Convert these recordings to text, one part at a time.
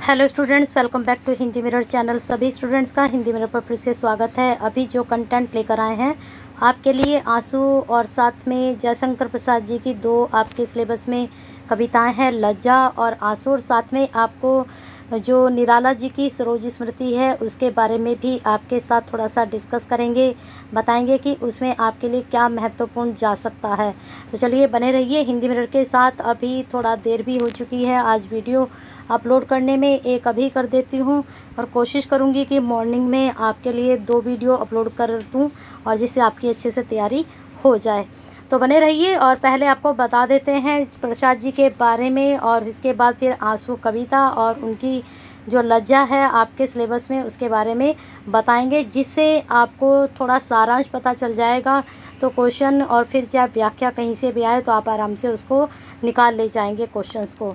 Hello students welcome back to Hindi mirror channel सभी students का Hindi mirror पर फिर से स्वागत है। अभी जो कंटेंट लेकर आए हैं, आपके लिए आँसू और साथ में जयशंकर प्रसाद जी की दो आपके सिलेबस में कविताएँ हैं, लज्जा और आँसू। और साथ में आपको जो निराला जी की सरोज स्मृति है, उसके बारे में भी आपके साथ थोड़ा सा डिस्कस करेंगे। बताएँगे कि उसमें आपके लिए क्या महत्वपूर्ण जा सकता है। तो चलिए बने रहिए हिंदी मिरर के साथ। अभी थोड़ा देर भी हो चुकी है आज वीडियो। अपलोड करने में एक अभी कर देती हूँ और कोशिश करूँगी कि मॉर्निंग में आपके लिए दो वीडियो अपलोड कर दूँ और जिससे आपकी अच्छे से तैयारी हो जाए। तो बने रहिए और पहले आपको बता देते हैं प्रसाद जी के बारे में और इसके बाद फिर आँसू, कविता और उनकी जो लज्जा है आपके सिलेबस में उसके बारे में बताएँगे, जिससे आपको थोड़ा सारांश पता चल जाएगा। तो क्वेश्चन और फिर जब व्याख्या कहीं से भी आए तो आप आराम से उसको निकाल ले जाएँगे क्वेश्चंस को।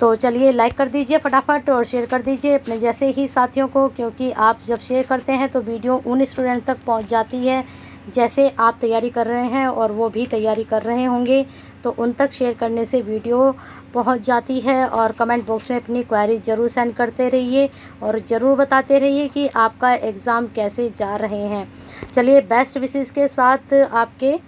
तो चलिए लाइक कर दीजिए फटाफट और शेयर कर दीजिए अपने जैसे ही साथियों को, क्योंकि आप जब शेयर करते हैं तो वीडियो उन स्टूडेंट तक पहुँच जाती है जैसे आप तैयारी कर रहे हैं और वो भी तैयारी कर रहे होंगे। तो उन तक शेयर करने से वीडियो पहुँच जाती है और कमेंट बॉक्स में अपनी क्वेरी ज़रूर सेंड करते रहिए और ज़रूर बताते रहिए कि आपका एग्ज़ाम कैसे जा रहे हैं। चलिए बेस्ट विशेष के साथ आपके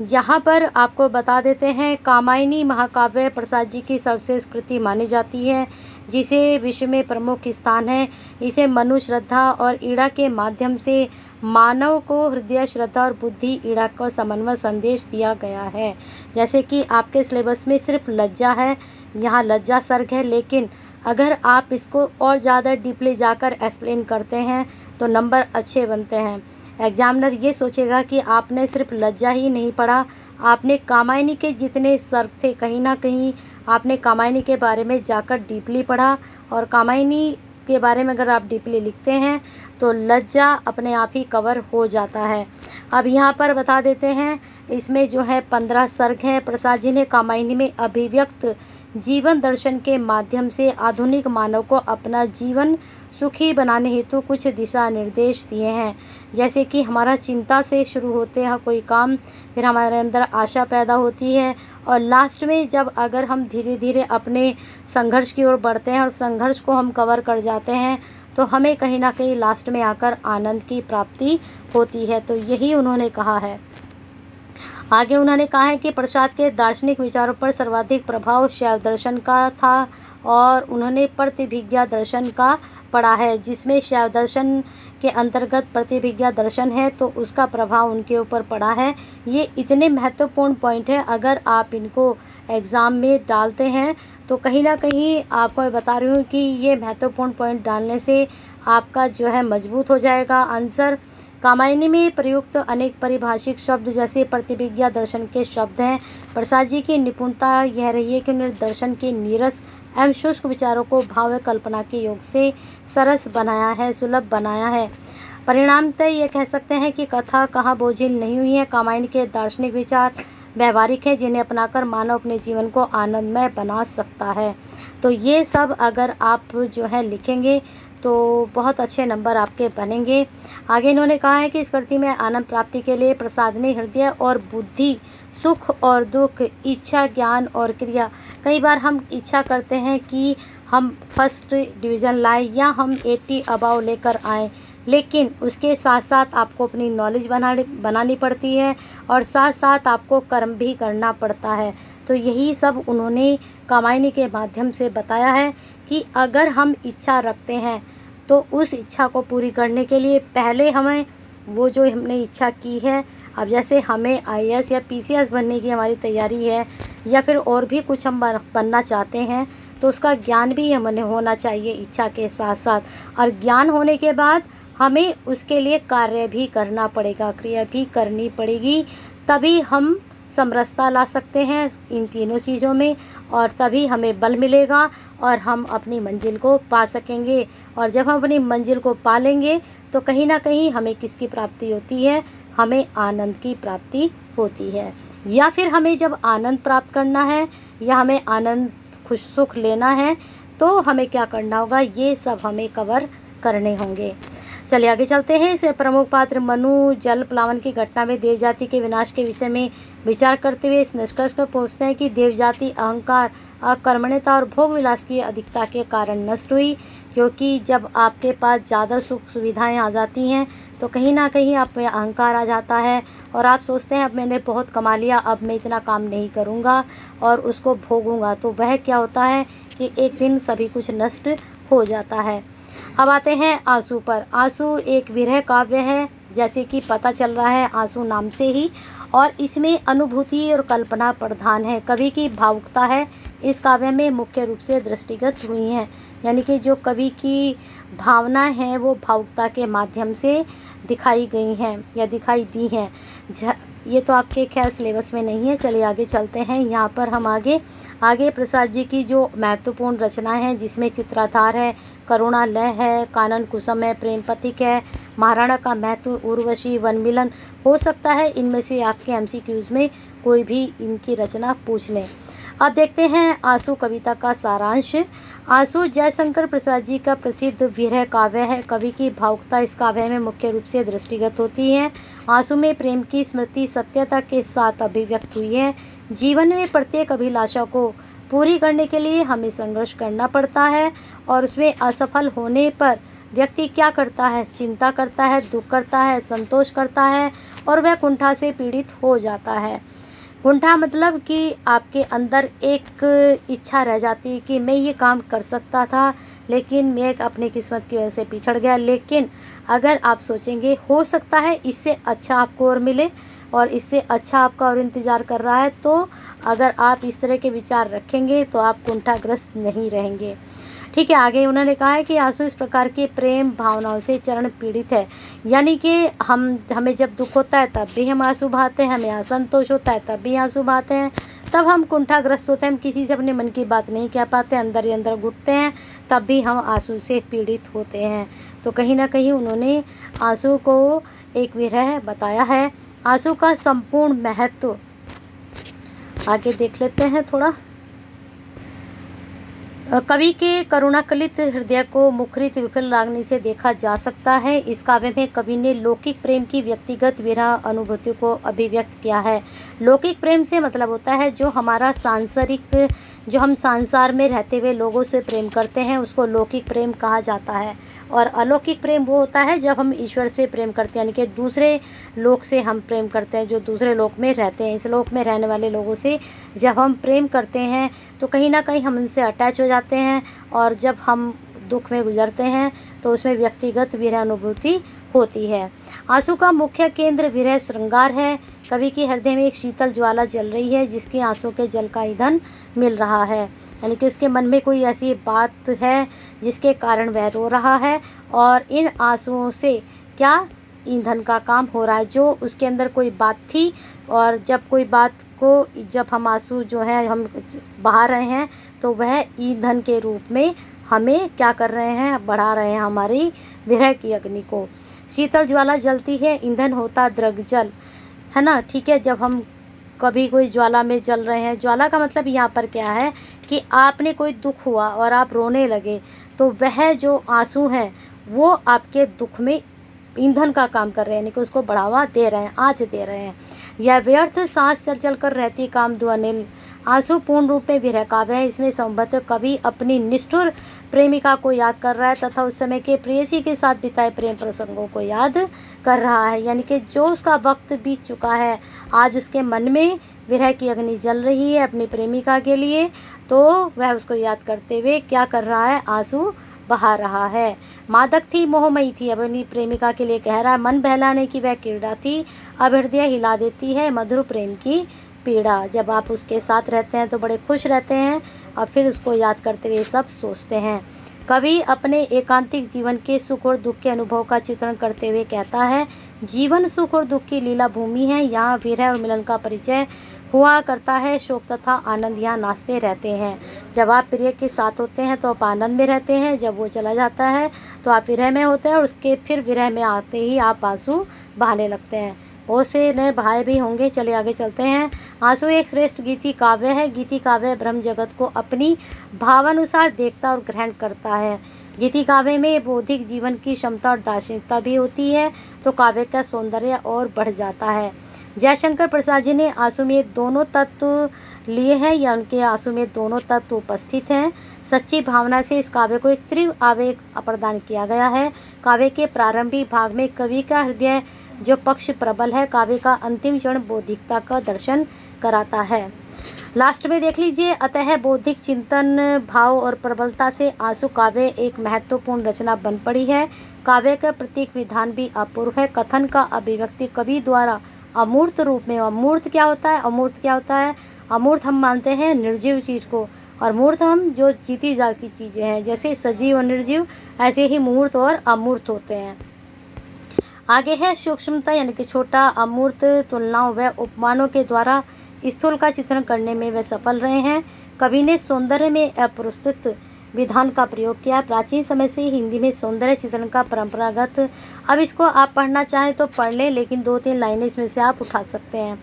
यहाँ पर आपको बता देते हैं, कामायनी महाकाव्य प्रसाद जी की सर्वश्रेष्ठ कृति मानी जाती है, जिसे विश्व में प्रमुख स्थान है। इसे मनु श्रद्धा और ईड़ा के माध्यम से मानव को हृदय, श्रद्धा और बुद्धि ईड़ा का समन्वय संदेश दिया गया है। जैसे कि आपके सिलेबस में सिर्फ़ लज्जा है, यहाँ लज्जा सर्ग है, लेकिन अगर आप इसको और ज़्यादा डीपली जाकर एक्सप्लेन करते हैं तो नंबर अच्छे बनते हैं। एग्जामिनर ये सोचेगा कि आपने सिर्फ़ लज्जा ही नहीं पढ़ा, आपने कामायनी के जितने सर्ग थे, कहीं ना कहीं आपने कामायनी के बारे में जाकर डीपली पढ़ा और कामायनी के बारे में अगर आप डीपली लिखते हैं तो लज्जा अपने आप ही कवर हो जाता है। अब यहाँ पर बता देते हैं, इसमें जो है पंद्रह सर्ग हैं। प्रसाद जी ने कामायनी में अभिव्यक्त जीवन दर्शन के माध्यम से आधुनिक मानव को अपना जीवन सुखी बनाने हेतु कुछ दिशा निर्देश दिए हैं। जैसे कि हमारा चिंता से शुरू होते हैं, कोई काम, फिर हमारे अंदर आशा पैदा होती है और लास्ट में जब अगर हम धीरे धीरे अपने संघर्ष की ओर बढ़ते हैं और संघर्ष को हम कवर कर जाते हैं तो हमें कहीं ना कहीं लास्ट में आकर आनंद की प्राप्ति होती है तो यही उन्होंने कहा है। आगे उन्होंने कहा है कि प्रसाद के दार्शनिक विचारों पर सर्वाधिक प्रभाव शैव दर्शन का था और उन्होंने प्रतिभिज्ञा दर्शन का पढ़ा है, जिसमें शैव दर्शन के अंतर्गत प्रतिभिज्ञा दर्शन है तो उसका प्रभाव उनके ऊपर पड़ा है। ये इतने महत्वपूर्ण पॉइंट हैं, अगर आप इनको एग्ज़ाम में डालते हैं तो कहीं ना कहीं आपको मैं बता रही हूँ कि ये महत्वपूर्ण पॉइंट डालने से आपका जो है मज़बूत हो जाएगा। आंसर कामायनी में प्रयुक्त अनेक परिभाषिक शब्द जैसे प्रतिभिज्ञा दर्शन के शब्द हैं। प्रसाद जी की निपुणता यह रही है कि उन्होंने दर्शन के नीरस एवं शुष्क विचारों को भाव्य कल्पना के योग से सरस बनाया है, सुलभ बनाया है। परिणामतः ये कह सकते हैं कि कथा कहाँ बोझिल नहीं हुई है। कामायनी के दार्शनिक विचार व्यवहारिक है, जिन्हें अपनाकर मानव अपने जीवन को आनंदमय बना सकता है। तो ये सब अगर आप जो है लिखेंगे तो बहुत अच्छे नंबर आपके बनेंगे। आगे इन्होंने कहा है कि इस कृति में आनंद प्राप्ति के लिए प्रसादनी हृदय और बुद्धि, सुख और दुख, इच्छा, ज्ञान और क्रिया। कई बार हम इच्छा करते हैं कि हम फ़र्स्ट डिवीज़न लाएँ या हम एट्टी अबाव लेकर आएँ, लेकिन उसके साथ साथ आपको अपनी नॉलेज बना बनानी पड़ती है और साथ साथ आपको कर्म भी करना पड़ता है। तो यही सब उन्होंने कामायनी के माध्यम से बताया है। कि अगर हम इच्छा रखते हैं तो उस इच्छा को पूरी करने के लिए पहले हमें वो जो हमने इच्छा की है, अब जैसे हमें आईएएस या पीसीएस बनने की हमारी तैयारी है, या फिर और भी कुछ हम बनना चाहते हैं तो उसका ज्ञान भी हमें होना चाहिए इच्छा के साथ साथ और ज्ञान होने के बाद हमें उसके लिए कार्य भी करना पड़ेगा, क्रिया भी करनी पड़ेगी, तभी हम समरसता ला सकते हैं इन तीनों चीज़ों में, और तभी हमें बल मिलेगा और हम अपनी मंजिल को पा सकेंगे। और जब हम अपनी मंजिल को पा लेंगे तो कहीं ना कहीं हमें किसकी प्राप्ति होती है? हमें आनंद की प्राप्ति होती है। या फिर हमें जब आनंद प्राप्त करना है, या हमें आनंद खुश सुख लेना है तो हमें क्या करना होगा? ये सब हमें कवर करने होंगे। चलिए आगे चलते हैं। इसमें प्रमुख पात्र मनु जल प्लावन की घटना में देव जाति के विनाश के विषय में विचार करते हुए इस निष्कर्ष पर पहुँचते हैं कि देव जाति अहंकार, अकर्मण्यता और भोग विलास की अधिकता के कारण नष्ट हुई। क्योंकि जब आपके पास ज़्यादा सुख सुविधाएँ आ जाती हैं तो कहीं ना कहीं आप में अहंकार आ जाता है और आप सोचते हैं, अब मैंने बहुत कमा लिया, अब मैं इतना काम नहीं करूँगा और उसको भोगूँगा। तो वह क्या होता है कि एक दिन सभी कुछ नष्ट हो जाता है। अब आते हैं आँसू पर। आँसू एक विरह काव्य है, जैसे कि पता चल रहा है आँसू नाम से ही, और इसमें अनुभूति और कल्पना प्रधान है। कवि की भावुकता है, इस काव्य में मुख्य रूप से दृष्टिगत हुई हैं। यानी कि जो कवि की भावना है, वो भावुकता के माध्यम से दिखाई गई हैं, या दिखाई दी हैं। ये तो आपके खैर सिलेबस में नहीं है, चलिए आगे चलते हैं। यहाँ पर हम आगे आगे प्रसाद जी की जो महत्वपूर्ण रचना है, जिसमें चित्राधार है करुणा लय है, कानन कुसुम है, प्रेम पथिक है, महाराणा का महत्व उर्वशी वन मिलन हो सकता है इनमें से आपके एम में कोई भी इनकी रचना पूछ लें। अब देखते हैं आँसू कविता का सारांश। आँसू जयशंकर प्रसाद जी का प्रसिद्ध विरह काव्य है। कवि की भावुकता इस काव्य में मुख्य रूप से दृष्टिगत होती है। आँसू में प्रेम की स्मृति सत्यता के साथ अभिव्यक्त हुई है। जीवन में प्रत्येक अभिलाषा को पूरी करने के लिए हमें संघर्ष करना पड़ता है। और उसमें असफल होने पर व्यक्ति क्या करता है? चिंता करता है, दुख करता है, संतोष करता है और वह कुंठा से पीड़ित हो जाता है। कुंठा मतलब कि आपके अंदर एक इच्छा रह जाती है कि मैं ये काम कर सकता था, लेकिन मैं अपनी किस्मत की वजह से पिछड़ गया। लेकिन अगर आप सोचेंगे, हो सकता है इससे अच्छा आपको और मिले और इससे अच्छा आपका और इंतज़ार कर रहा है तो अगर आप इस तरह के विचार रखेंगे तो आप कुंठाग्रस्त नहीं रहेंगे। ठीक है, आगे उन्होंने कहा है कि आँसू इस प्रकार के प्रेम भावनाओं से चरण पीड़ित है। यानी कि हम, हमें जब दुख होता है, तब भी हम आँसू बहाते हैं, हमें असंतोष होता है, तब भी आँसू बहाते हैं। तब हम कुंठाग्रस्त होते हैं, हम किसी से अपने मन की बात नहीं कह पाते, अंदर ही अंदर घुटते हैं, तब भी हम आँसू से पीड़ित होते हैं। तो कहीं ना कहीं उन्होंने आँसू को एक विरह बताया है। आँसू का संपूर्ण महत्व। आगे देख लेते हैं थोड़ा। कवि के करुणाकलित हृदय को मुखरित विफल रागनी से देखा जा सकता है। इस काव्य में कवि ने लौकिक प्रेम की व्यक्तिगत विरह अनुभूतियों को अभिव्यक्त किया है। लौकिक प्रेम से मतलब होता है जो हमारा सांसारिक, जो हम संसार में रहते हुए लोगों से प्रेम करते हैं, उसको लौकिक प्रेम कहा जाता है। और अलौकिक प्रेम वो होता है जब हम ईश्वर से प्रेम करते हैं, यानी कि दूसरे लोक से हम प्रेम करते हैं, जो दूसरे लोक में रहते हैं। इस लोक में रहने वाले लोगों से जब हम प्रेम करते हैं तो कहीं ना कहीं हम उनसे अटैच हो जाते हैं और जब हम दुख में गुजरते हैं तो उसमें व्यक्तिगत विरह अनुभूति होती है। आँसू का मुख्य केंद्र विरह श्रृंगार है। कवि के हृदय में एक शीतल ज्वाला जल रही है, जिसके आँसू के जल का ईंधन मिल रहा है। यानी कि उसके मन में कोई ऐसी बात है जिसके कारण वह रो रहा है और इन आंसुओं से क्या ईंधन का काम हो रहा है? जो उसके अंदर कोई बात थी और जब कोई बात को, जब हम आँसू जो है, हम बहा रहे हैं तो वह ईंधन के रूप में हमें क्या कर रहे हैं? बढ़ा रहे हैं हमारी विरह की अग्नि को। शीतल ज्वाला जलती है, ईंधन होता द्रग जल। है ना? ठीक है, जब हम कभी कोई ज्वाला में जल रहे हैं, ज्वाला का मतलब यहाँ पर क्या है? कि आपने कोई दुख हुआ और आप रोने लगे तो वह जो आँसू हैं, वो आपके दुख में ईंधन का काम कर रहे हैं, यानी कि उसको बढ़ावा दे रहे हैं, आज दे रहे हैं। यह व्यर्थ सांस चल चल कर रहती काम दुअनिल आँसू पूर्ण रूप में विरह काव्य है। इसमें संबद्ध कवि अपनी निष्ठुर प्रेमिका को याद कर रहा है तथा उस समय के प्रेयसी के साथ बिताए प्रेम प्रसंगों को याद कर रहा है। यानी कि जो उसका वक्त बीत चुका है, आज उसके मन में विरह की अग्नि जल रही है अपनी प्रेमिका के लिए। तो वह उसको याद करते हुए क्या कर रहा है? आँसू बहा रहा है। मादक थी, मोहमयी थी। अपनी प्रेमिका के लिए कह रहा है मन बहलाने की वह क्रीड़ा थी। अब हृदय हिला देती है मधुर प्रेम की पीड़ा। जब आप उसके साथ रहते हैं तो बड़े खुश रहते हैं और फिर उसको याद करते हुए सब सोचते हैं। कवि अपने एकांतिक जीवन के सुख और दुख के अनुभव का चित्रण करते हुए कहता है, जीवन सुख और दुख की लीला भूमि है, यहाँ विरह और मिलन का परिचय हुआ करता है, शोक तथा आनंद यहाँ नाचते रहते हैं। जब आप प्रिय के साथ होते हैं तो आप आनंद में रहते हैं। जब वो चला जाता है तो आप विरह में होते हैं और उसके फिर विरह में आते ही आप आँसू बहाने लगते हैं। बहुत से नए भाई भी होंगे। चले आगे चलते हैं। आँसू एक श्रेष्ठ गीति काव्य है। गीति काव्य ब्रह्म जगत को अपनी भावानुसार देखता और ग्रहण करता है। गीति काव्य में बौद्धिक जीवन की क्षमता और दार्शनिकता भी होती है तो काव्य का सौंदर्य और बढ़ जाता है। जयशंकर प्रसाद जी ने आँसू में दोनों तत्व लिए हैं या उनके आँसू में दोनों तत्व उपस्थित हैं। सच्ची भावना से इस काव्य को एक तीव्र आवेग प्रदान किया गया है। काव्य के प्रारंभिक भाग में कवि का हृदय, जो पक्ष प्रबल है, काव्य का अंतिम चरण बौद्धिकता का दर्शन कराता है। लास्ट में देख लीजिए, अतः बौद्धिक चिंतन, भाव और प्रबलता से आँसू काव्य एक महत्वपूर्ण रचना बन पड़ी है। काव्य का प्रतीक विधान भी अपूर्व है। कथन का अभिव्यक्ति कवि द्वारा अमूर्त रूप में। अमूर्त क्या होता है? अमूर्त क्या होता है? अमूर्त हम मानते हैं निर्जीव चीज़ को। और मूर्त हम जो जीती जाती चीज़ें हैं, जैसे सजीव और निर्जीव, ऐसे ही मूर्त और अमूर्त होते हैं। आगे है सूक्ष्मता, यानी कि छोटा, अमूर्त, तुलनाओं व उपमानों के द्वारा स्थूल का चित्रण करने में वे सफल रहे हैं। कवि ने सौंदर्य में अप्रस्तुत विधान का प्रयोग किया। प्राचीन समय से हिंदी में सौंदर्य चित्रण का परंपरागत। अब इसको आप पढ़ना चाहें तो पढ़ लें, लेकिन दो तीन लाइनें इसमें से आप उठा सकते हैं।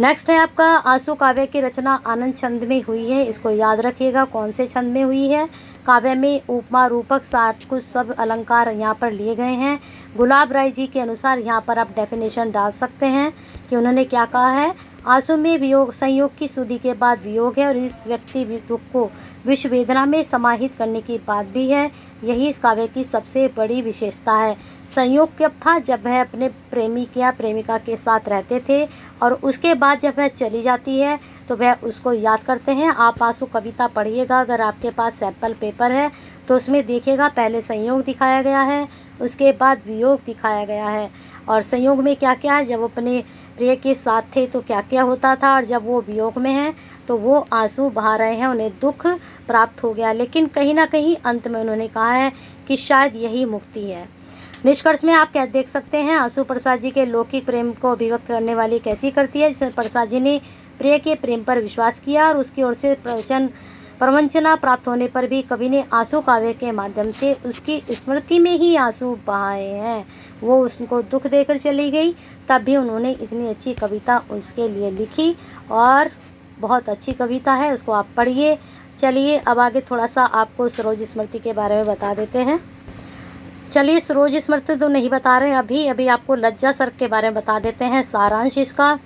नेक्स्ट है आपका, आँसू काव्य की रचना आनंद छंद में हुई है। इसको याद रखिएगा, कौन से छंद में हुई है? काव्य में उपमा, रूपक, सार कुछ सब अलंकार यहाँ पर लिए गए हैं। गुलाब राय जी के अनुसार यहाँ पर आप डेफिनेशन डाल सकते हैं कि उन्होंने क्या कहा है। आँसू में वियोग, संयोग की सुधि के बाद वियोग है और इस व्यक्ति दुख को विश्व वेदना में समाहित करने की बात भी है। यही इस काव्य की सबसे बड़ी विशेषता है। संयोग कब था? जब वह अपने प्रेमी या प्रेमिका के साथ रहते थे और उसके बाद जब वह चली जाती है तो वह उसको याद करते हैं। आप आँसू कविता पढ़िएगा, अगर आपके पास सैंपल पेपर है तो उसमें देखिएगा, पहले संयोग दिखाया गया है। उसके बाद वियोग दिखाया गया है। और संयोग में क्या क्या है? जब अपने प्रिय के साथ थे तो क्या क्या होता था? और जब वो वियोग में हैं तो वो आँसू बहा रहे हैं, उन्हें दुख प्राप्त हो गया। लेकिन कहीं ना कहीं अंत में उन्होंने कहा है कि शायद यही मुक्ति है। निष्कर्ष में आप क्या देख सकते हैं? आँसू प्रसाद जी के लौकिक प्रेम को अभिव्यक्त करने वाली कैसी करती है, जिसमें प्रसाद जी ने प्रिय के प्रेम पर विश्वास किया और उसकी ओर से प्रवचन प्रवंचना प्राप्त होने पर भी कवि ने आँसू काव्य के माध्यम से उसकी स्मृति में ही आँसू बहाए हैं। वो उसको दुख देकर चली गई, तब भी उन्होंने इतनी अच्छी कविता उसके लिए लिखी और बहुत अच्छी कविता है, उसको आप पढ़िए। चलिए, अब आगे थोड़ा सा आपको सरोज स्मृति के बारे में बता देते हैं। चलिए, सरोज स्मृति तो नहीं बता रहे अभी अभी आपको लज्जा सर्ग के बारे में बता देते हैं, सारांश इसका।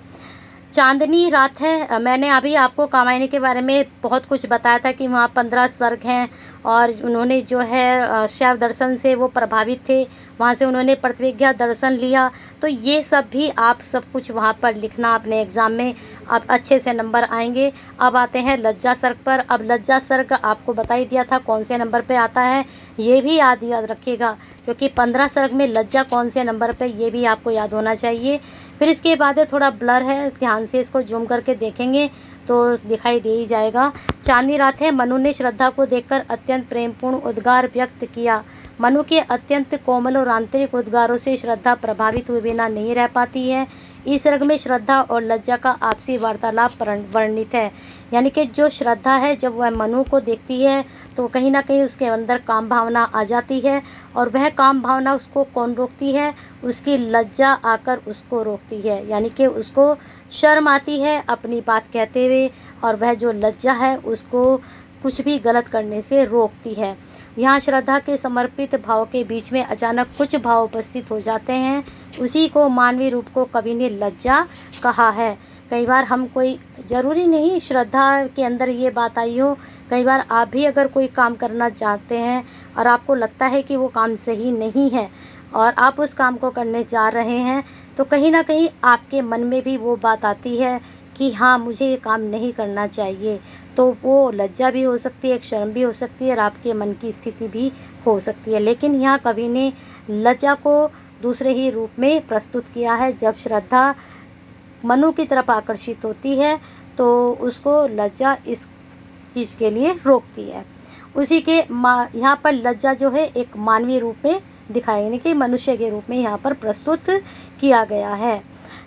चांदनी रात है। मैंने अभी आपको कामायनी के बारे में बहुत कुछ बताया था कि वहाँ पंद्रह सर्ग हैं और उन्होंने जो है शैव दर्शन से वो प्रभावित थे। वहाँ से उन्होंने प्रतिज्ञा दर्शन लिया। तो ये सब भी आप सब कुछ वहाँ पर लिखना अपने एग्ज़ाम में। अब अच्छे से नंबर आएँगे। अब आते हैं लज्जा सर्ग पर। अब लज्जा सर्ग आपको बता ही दिया था कौन से नंबर पर आता है। ये भी याद याद रखिएगा, क्योंकि पंद्रह सर्ग में लज्जा कौन से नंबर पे, ये भी आपको याद होना चाहिए। फिर इसके बाद थोड़ा ब्लर है, ध्यान से इसको जूम करके देखेंगे तो दिखाई दे ही जाएगा। चांदी रात है, मनु ने श्रद्धा को देखकर अत्यंत प्रेमपूर्ण उद्गार व्यक्त किया। मनु के अत्यंत कोमल और आंतरिक उद्गारों से श्रद्धा प्रभावित हुए बिना नहीं रह पाती है। इस रग में श्रद्धा और लज्जा का आपसी वार्तालाप वर्णित है। यानी कि जो श्रद्धा है, जब वह मनु को देखती है तो कहीं ना कहीं उसके अंदर काम भावना आ जाती है और वह काम भावना उसको कौन रोकती है? उसकी लज्जा आकर उसको रोकती है। यानी कि उसको शर्म आती है अपनी बात कहते हुए और वह जो लज्जा है, उसको कुछ भी गलत करने से रोकती है। यहाँ श्रद्धा के समर्पित भाव के बीच में अचानक कुछ भाव उपस्थित हो जाते हैं। उसी को मानवीय रूप को कवि ने लज्जा कहा है। कई बार हम कोई, ज़रूरी नहीं श्रद्धा के अंदर ये बात आई हो, कई बार आप भी अगर कोई काम करना चाहते हैं और आपको लगता है कि वो काम सही नहीं है और आप उस काम को करने जा रहे हैं तो कहीं ना कहीं आपके मन में भी वो बात आती है कि हाँ मुझे ये काम नहीं करना चाहिए। तो वो लज्जा भी हो सकती है, एक शर्म भी हो सकती है और आपके मन की स्थिति भी हो सकती है। लेकिन यहाँ कवि ने लज्जा को दूसरे ही रूप में प्रस्तुत किया है। जब श्रद्धा मनु की तरफ़ आकर्षित होती है तो उसको लज्जा इस चीज़ के लिए रोकती है। उसी के मा, यहाँ पर लज्जा जो है, एक मानवीय रूप में दिखाया यानी कि मनुष्य के रूप में यहाँ पर प्रस्तुत किया गया है।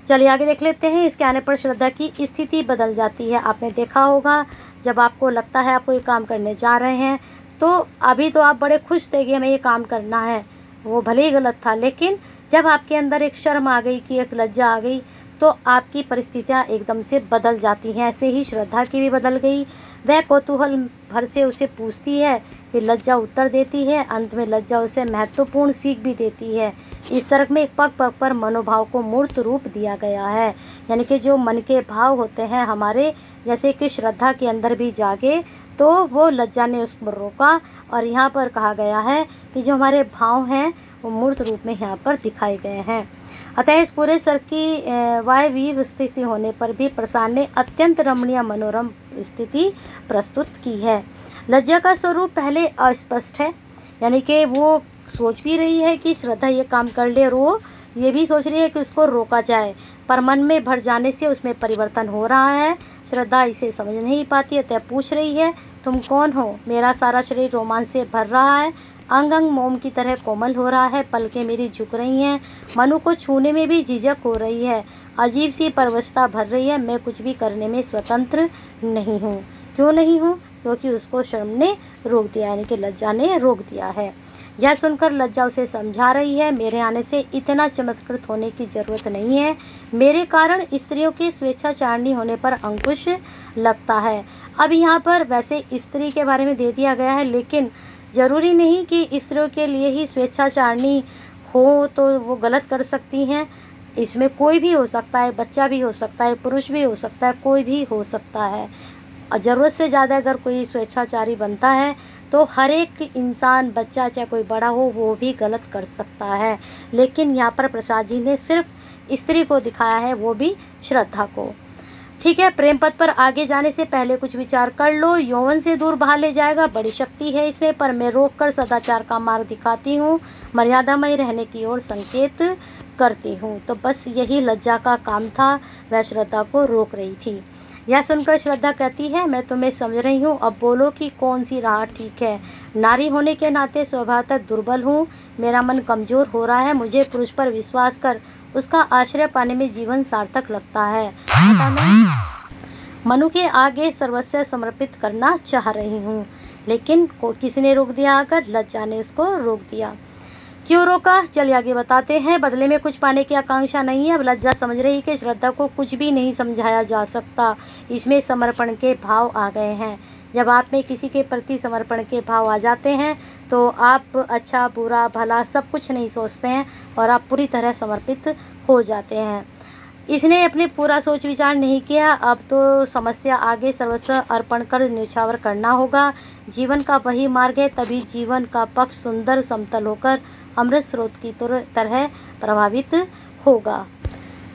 चलिए आगे देख लेते हैं। इसके आने पर श्रद्धा की स्थिति बदल जाती है। आपने देखा होगा जब आपको लगता है आपको ये काम करने जा रहे हैं तो अभी तो आप बड़े खुश थे कि हमें ये काम करना है। वो भले ही गलत था, लेकिन जब आपके अंदर एक शर्म आ गई कि एक लज्जा आ गई तो आपकी परिस्थितियाँ एकदम से बदल जाती हैं। ऐसे ही श्रद्धा की भी बदल गई। वह कौतूहल भर से उसे पूछती है फिर लज्जा उत्तर देती है, अंत में लज्जा उसे महत्वपूर्ण सीख भी देती है। इस सर्ग में एक पग पग पर मनोभाव को मूर्त रूप दिया गया है। यानी कि जो मन के भाव होते हैं हमारे, जैसे कि श्रद्धा के अंदर भी जागे तो वो लज्जा ने उसको रोका। और यहाँ पर कहा गया है कि जो हमारे भाव हैं, वो मूर्त रूप में यहाँ पर दिखाए गए हैं। अतः इस पूरे सर की वायवीय स्थिति होने पर भी प्रसाद ने अत्यंत रमणीय मनोरम स्थिति प्रस्तुत की है। लज्जा का स्वरूप पहले अस्पष्ट है, यानी कि वो सोच भी रही है कि श्रद्धा ये काम कर ले और वो ये भी सोच रही है कि उसको रोका जाए। पर मन में भर जाने से उसमें परिवर्तन हो रहा है। श्रद्धा इसे समझ नहीं पाती, अतः पूछ रही है, तुम कौन हो? मेरा सारा शरीर रोमांच से भर रहा है। अंग अंग मोम की तरह कोमल हो रहा है, पलकें मेरी झुक रही हैं, मनु को छूने में भी झिझक हो रही है। अजीब सी परवशता भर रही है, मैं कुछ भी करने में स्वतंत्र नहीं हूँ। क्यों नहीं हूँ? क्योंकि उसको शर्म ने रोक दिया, यानी कि लज्जा ने रोक दिया है। यह सुनकर लज्जा उसे समझा रही है, मेरे आने से इतना चमत्कृत होने की ज़रूरत नहीं है। मेरे कारण स्त्रियों के स्वेच्छाचारणी होने पर अंकुश लगता है। अब यहाँ पर वैसे स्त्री के बारे में दे दिया गया है, लेकिन ज़रूरी नहीं कि स्त्रियों के लिए ही स्वेच्छाचारणी हो तो वो गलत कर सकती हैं। इसमें कोई भी हो सकता है, बच्चा भी हो सकता है, पुरुष भी हो सकता है, कोई भी हो सकता है। ज़रूरत से ज़्यादा अगर कोई स्वेच्छाचारी बनता है तो हर एक इंसान, बच्चा चाहे कोई बड़ा हो, वो भी गलत कर सकता है। लेकिन यहाँ पर प्रसाद जी ने सिर्फ़ स्त्री को दिखाया है, वो भी श्रद्धा को। ठीक है, प्रेम पथ पर आगे जाने से पहले कुछ विचार कर लो। यौवन से दूर बाहर ले जाएगा, बड़ी शक्ति है इसमें, पर मैं रोक कर सदाचार का मार्ग दिखाती हूँ। मर्यादामय रहने की ओर संकेत। करती हूँ। तो बस यही लज्जा का काम था। वह श्रद्धा को रोक रही थी। यह सुनकर श्रद्धा कहती है, मैं तुम्हें समझ रही हूँ। अब बोलो कि कौन सी राह ठीक है? नारी होने के नाते स्वभावतः दुर्बल हूँ। मेरा मन कमज़ोर हो रहा है। मुझे पुरुष पर विश्वास कर उसका आश्रय पाने में जीवन सार्थक लगता है। मनु के आगे सर्वस्व समर्पित करना चाह रही हूँ। लेकिन किसी ने रोक दिया आकर लज्जा ने उसको रोक दिया। क्यों रोका? चलिए आगे बताते हैं। बदले में कुछ पाने की आकांक्षा नहीं है। अब लज्जा समझ रही कि श्रद्धा को कुछ भी नहीं समझाया जा सकता। इसमें समर्पण के भाव आ गए हैं। जब आप में किसी के प्रति समर्पण के भाव आ जाते हैं तो आप अच्छा बुरा, भला सब कुछ नहीं सोचते हैं और आप पूरी तरह समर्पित हो जाते हैं। इसने अपने पूरा सोच विचार नहीं किया। अब तो समस्या आगे सर्वस्व अर्पण कर न्यौछावर करना होगा। जीवन का वही मार्ग है, तभी जीवन का पक्ष सुंदर समतल होकर अमृत स्रोत की तरह प्रभावित होगा।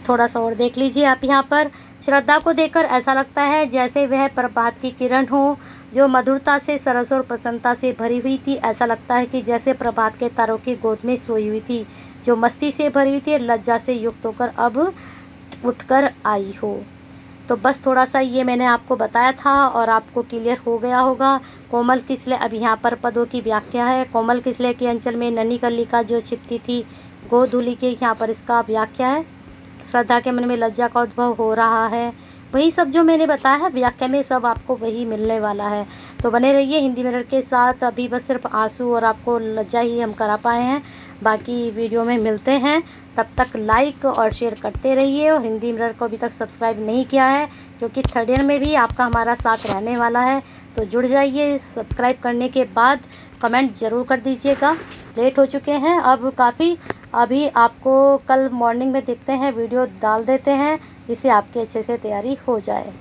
थोड़ा सा और देख लीजिए आप यहाँ पर। श्रद्धा को देखकर ऐसा लगता है जैसे वह प्रभात की किरण हो, जो मधुरता से, सरस और प्रसन्नता से भरी हुई थी। ऐसा लगता है कि जैसे प्रभात के तारों की गोद में सोई हुई थी, जो मस्ती से भरी हुई थी, लज्जा से युक्त होकर अब उठकर आई हो। तो बस थोड़ा सा ये मैंने आपको बताया था और आपको क्लियर हो गया होगा, कोमल किसले अब यहाँ पर पदों की व्याख्या है, कोमल किसले के अंचल में ननी कल्लिका जो छिपती थी, गोधुली के यहाँ पर इसका व्याख्या है। श्रद्धा के मन में लज्जा का उद्भव हो रहा है। वही सब जो मैंने बताया है, व्याख्या में सब आपको वही मिलने वाला है। तो बने रहिए हिंदी मिरर के साथ, अभी बस सिर्फ़ आँसू और आपको लज्जा ही हम करा पाए हैं। बाकी वीडियो में मिलते हैं। तब तक लाइक और शेयर करते रहिए और हिंदी मिरर को अभी तक सब्सक्राइब नहीं किया है, क्योंकि थर्ड ईयर में भी आपका हमारा साथ रहने वाला है। तो जुड़ जाइए सब्सक्राइब करने के बाद कमेंट ज़रूर कर दीजिएगा। लेट हो चुके हैं, अब काफ़ी, अभी आपको कल मॉर्निंग में देखते हैं वीडियो डाल देते हैं, जिससे आपकी अच्छे से तैयारी हो जाए।